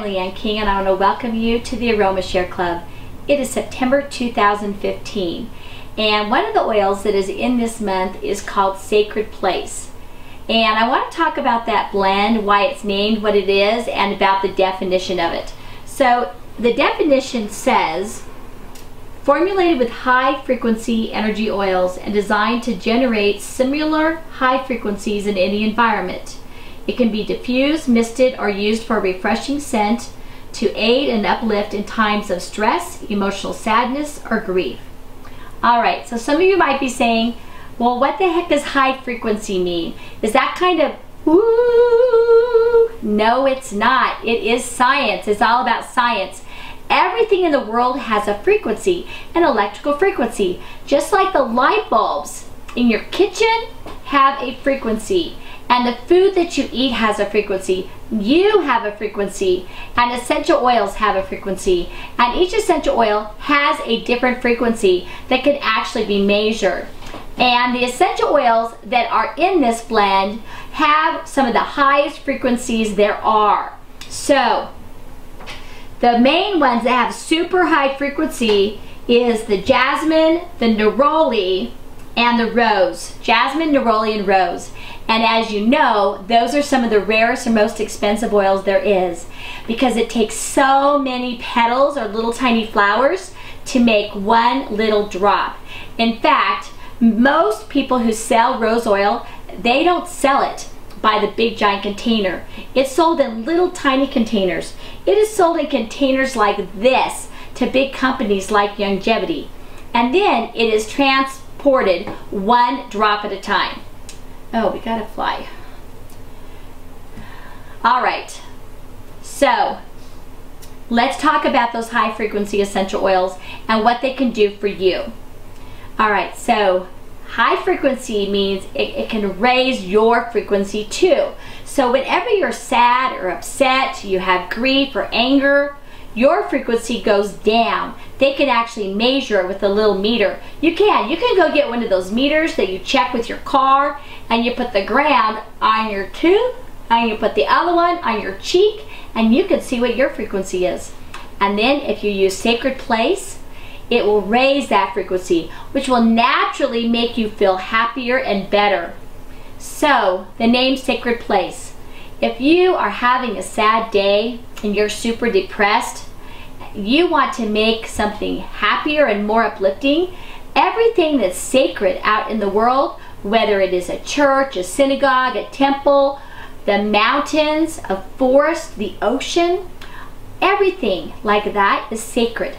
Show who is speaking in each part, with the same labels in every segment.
Speaker 1: I'm Leanne King and I want to welcome you to the Aroma Share Club. It is September 2015 and one of the oils that is in this month is called Sacred Place. And I want to talk about that blend, why it's named what it is, and about the definition of it. So the definition says, formulated with high frequency energy oils and designed to generate similar high frequencies in any environment. It can be diffused, misted, or used for a refreshing scent to aid and uplift in times of stress, emotional sadness, or grief. All right, so some of you might be saying, well, what the heck does high frequency mean? Is that kind of woo? No, it's not. It is science. It's all about science. Everything in the world has a frequency, an electrical frequency. Just like the light bulbs in your kitchen have a frequency. And the food that you eat has a frequency. You have a frequency. And essential oils have a frequency. And each essential oil has a different frequency that can actually be measured. And the essential oils that are in this blend have some of the highest frequencies there are. So, the main ones that have super high frequency is the jasmine, the neroli, and the rose. Jasmine, neroli, and rose. And as you know, those are some of the rarest or most expensive oils there is because it takes so many petals or little tiny flowers to make one little drop. In fact, most people who sell rose oil, they don't sell it by the big giant container. It's sold in little tiny containers. It is sold in containers like this to big companies like Youngevity. And then it is transported one drop at a time. Oh, we gotta fly. All right, so let's talk about those high frequency essential oils and what they can do for you. All right, so high frequency means it, it can raise your frequency too. So whenever you're sad or upset, you have grief or anger, your frequency goes down. They can actually measure it with a little meter. You can. You can go get one of those meters that you check with your car and you put the ground on your tooth and you put the other one on your cheek and you can see what your frequency is. And then if you use Sacred Place, it will raise that frequency, which will naturally make you feel happier and better. So, the name Sacred Place. If you are having a sad day and you're super depressed, you want to make something happier and more uplifting, everything that's sacred out in the world, whether it is a church, a synagogue, a temple, the mountains, a forest, the ocean, everything like that is sacred.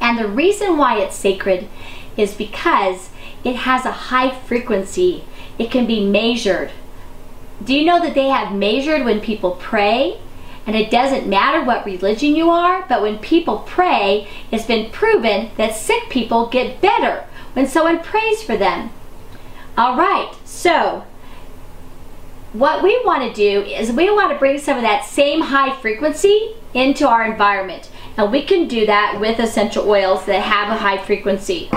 Speaker 1: And the reason why it's sacred is because it has a high frequency. It can be measured. Do you know that they have measured when people pray? And it doesn't matter what religion you are, but when people pray, it's been proven that sick people get better when someone prays for them. All right, so what we want to do is we want to bring some of that same high frequency into our environment. And we can do that with essential oils that have a high frequency.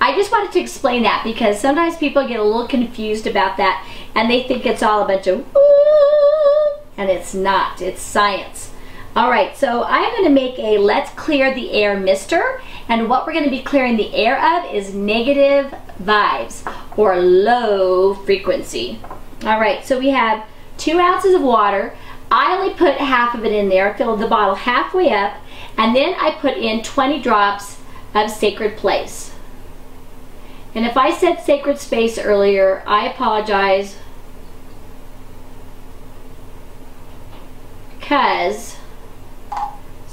Speaker 1: I just wanted to explain that because sometimes people get a little confused about that and they think it's all a bunch of and it's not. It's science. All right, so I'm going to make a Let's Clear the Air mister and what we're going to be clearing the air of is negative vibes or low frequency. All right, so we have two ounces of water. I only put half of it in there, filled the bottle halfway up, and then I put in 20 drops of Sacred Place. And if I said sacred space earlier, I apologize. Because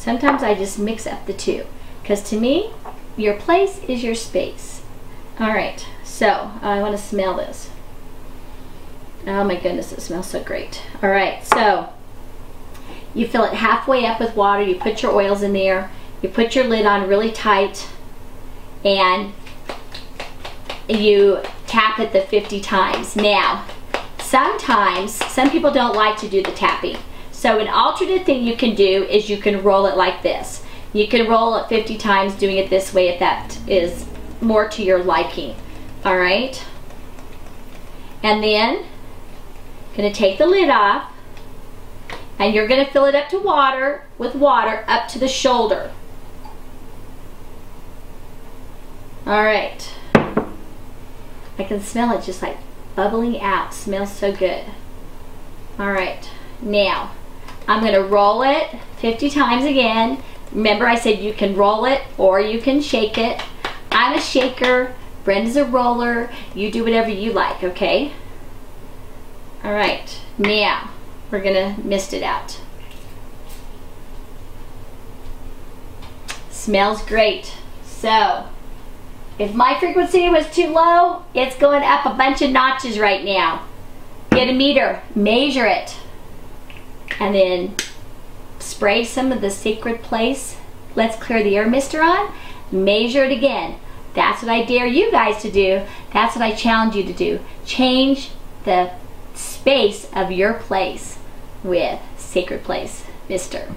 Speaker 1: sometimes I just mix up the two. Because to me, your place is your space. All right, so I want to smell this. Oh my goodness, it smells so great. All right, so you fill it halfway up with water. You put your oils in there. You put your lid on really tight. And you tap it the 50 times. Now, sometimes, some people don't like to do the tapping. So an alternate thing you can do is you can roll it like this. You can roll it 50 times doing it this way if that is more to your liking. All right? And then, gonna take the lid off And you're going to fill it up to water, with water, up to the shoulder. All right. I can smell it just like bubbling out. Smells so good. All right. Now, I'm to roll it 50 times again. Remember I said you can roll it or you can shake it. I'm a shaker. Brenda's a roller. You do whatever you like, okay? All right. Now, we're to mist it out. Smells great. So, if my frequency was too low, it's going up a bunch of notches right now. Get a meter, measure it, and then spray some of the Sacred Place Let's Clear the Air Mister on, measure it again. That's what I dare you guys to do. That's what I challenge you to do. Change the space of your place with Sacred Place Mister.